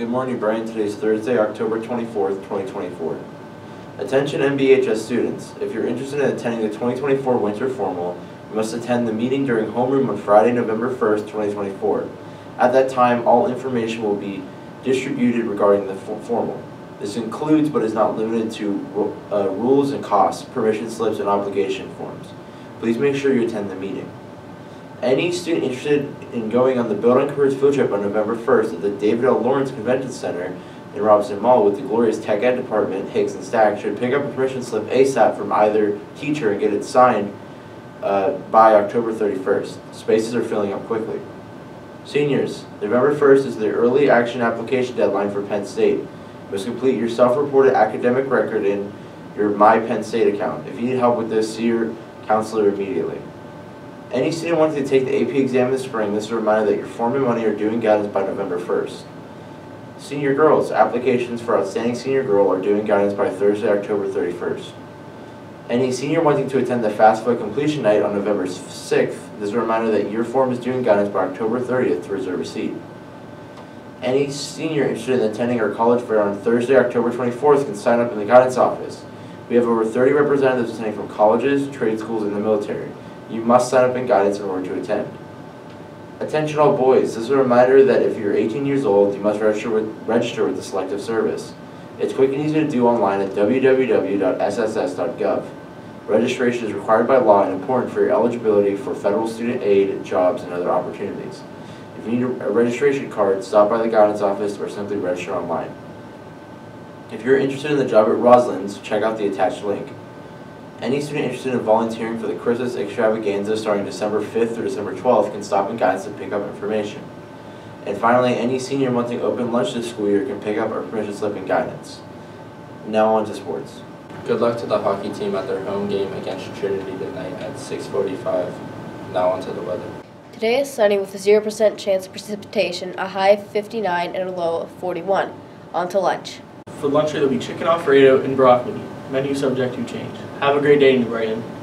Good morning, Brian. Today is Thursday, October 24th, 2024. Attention NBHS students. If you're interested in attending the 2024 Winter Formal, you must attend the meeting during homeroom on Friday, November 1st, 2024. At that time, all information will be distributed regarding the formal. This includes, but is not limited to, uh, rules and costs, permission slips, and obligation forms. Please make sure you attend the meeting. Any student interested in going on the Build on Careers field trip on November 1st at the David L. Lawrence Convention Center in Robinson Mall with the glorious Tech Ed Department, Higgs and Stack, should pick up a permission slip ASAP from either teacher and get it signed uh, by October 31st. Spaces are filling up quickly. Seniors, November 1st is the early action application deadline for Penn State. You must complete your self-reported academic record in your My Penn State account. If you need help with this, see your counselor immediately. Any student wanting to take the AP exam the spring, this is a reminder that your form and money are due in guidance by November 1st. Senior girls, applications for Outstanding Senior Girl are due in guidance by Thursday, October 31st. Any senior wanting to attend the FAFSA completion night on November 6th, this is a reminder that your form is due in guidance by October 30th to reserve a seat. Any senior interested in attending our college fair on Thursday, October 24th can sign up in the guidance office. We have over 30 representatives attending from colleges, trade schools, and the military. You must sign up in guidance in order to attend. Attention all boys, this is a reminder that if you're 18 years old, you must register with, register with the Selective Service. It's quick and easy to do online at www.sss.gov. Registration is required by law and important for your eligibility for federal student aid, jobs, and other opportunities. If you need a registration card, stop by the guidance office or simply register online. If you're interested in the job at Roslyn's, check out the attached link. Any student interested in volunteering for the Christmas extravaganza starting December 5th through December 12th can stop in guidance to pick up information. And finally, any senior wanting open lunch this school year can pick up our permission slip and guidance. Now on to sports. Good luck to the hockey team at their home game against Trinity tonight at 6.45. Now on to the weather. Today is sunny with a 0% chance of precipitation, a high of 59 and a low of 41. On to lunch. For lunch, there will be chicken Alfredo and broccoli. Menu subject you change. Have a great day, New Brighton.